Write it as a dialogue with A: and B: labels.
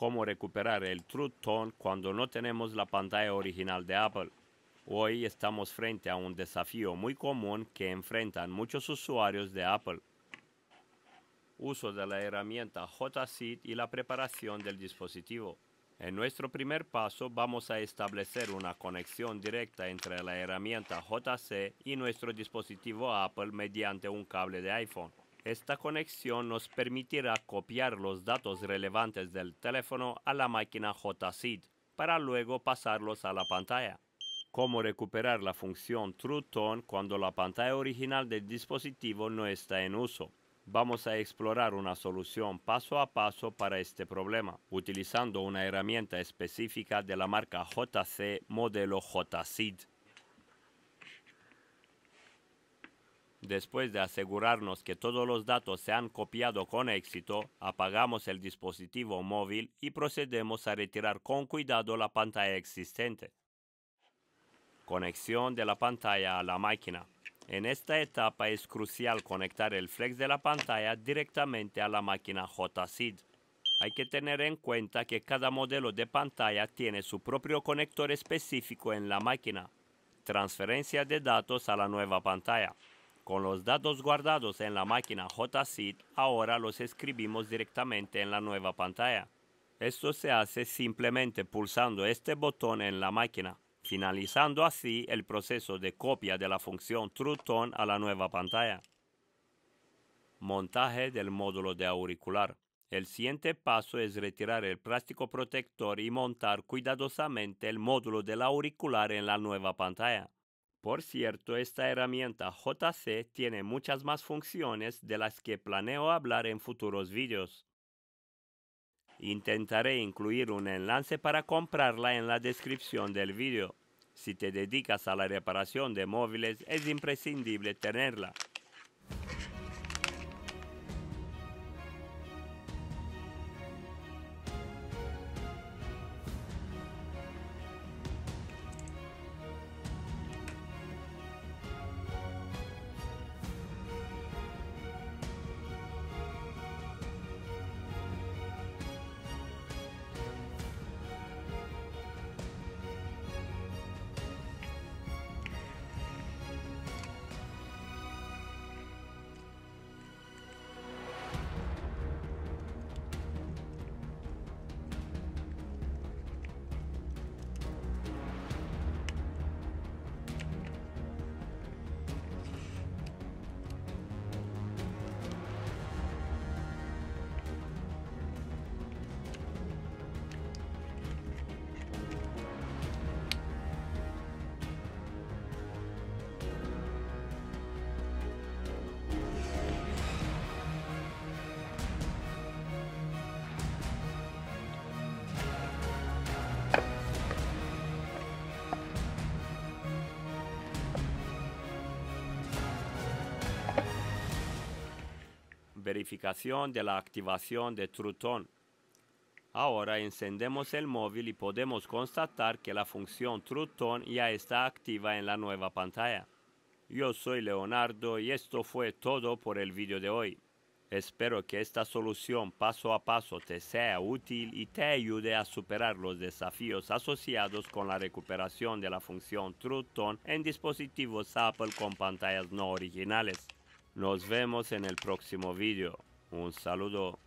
A: cómo recuperar el True Tone cuando no tenemos la pantalla original de Apple. Hoy estamos frente a un desafío muy común que enfrentan muchos usuarios de Apple. Uso de la herramienta JSeed y la preparación del dispositivo. En nuestro primer paso vamos a establecer una conexión directa entre la herramienta JC y nuestro dispositivo Apple mediante un cable de iPhone. Esta conexión nos permitirá copiar los datos relevantes del teléfono a la máquina JSeed para luego pasarlos a la pantalla. Cómo recuperar la función True Tone cuando la pantalla original del dispositivo no está en uso vamos a explorar una solución paso a paso para este problema, utilizando una herramienta específica de la marca JC modelo JSeed. Después de asegurarnos que todos los datos se han copiado con éxito, apagamos el dispositivo móvil y procedemos a retirar con cuidado la pantalla existente. Conexión de la pantalla a la máquina. En esta etapa es crucial conectar el flex de la pantalla directamente a la máquina JSeed. Hay que tener en cuenta que cada modelo de pantalla tiene su propio conector específico en la máquina. Transferencia de datos a la nueva pantalla. Con los datos guardados en la máquina JSeed, ahora los escribimos directamente en la nueva pantalla. Esto se hace simplemente pulsando este botón en la máquina finalizando así el proceso de copia de la función TrueTone a la nueva pantalla. Montaje del módulo de auricular. El siguiente paso es retirar el plástico protector y montar cuidadosamente el módulo del auricular en la nueva pantalla. Por cierto, esta herramienta JC tiene muchas más funciones de las que planeo hablar en futuros vídeos. Intentaré incluir un enlace para comprarla en la descripción del vídeo. Si te dedicas a la reparación de móviles, es imprescindible tenerla. Verificación de la activación de TrueTone. Ahora encendemos el móvil y podemos constatar que la función TrueTone ya está activa en la nueva pantalla. Yo soy Leonardo y esto fue todo por el vídeo de hoy. Espero que esta solución paso a paso te sea útil y te ayude a superar los desafíos asociados con la recuperación de la función TrueTone en dispositivos Apple con pantallas no originales. Nos vemos en el próximo vídeo. Un saludo.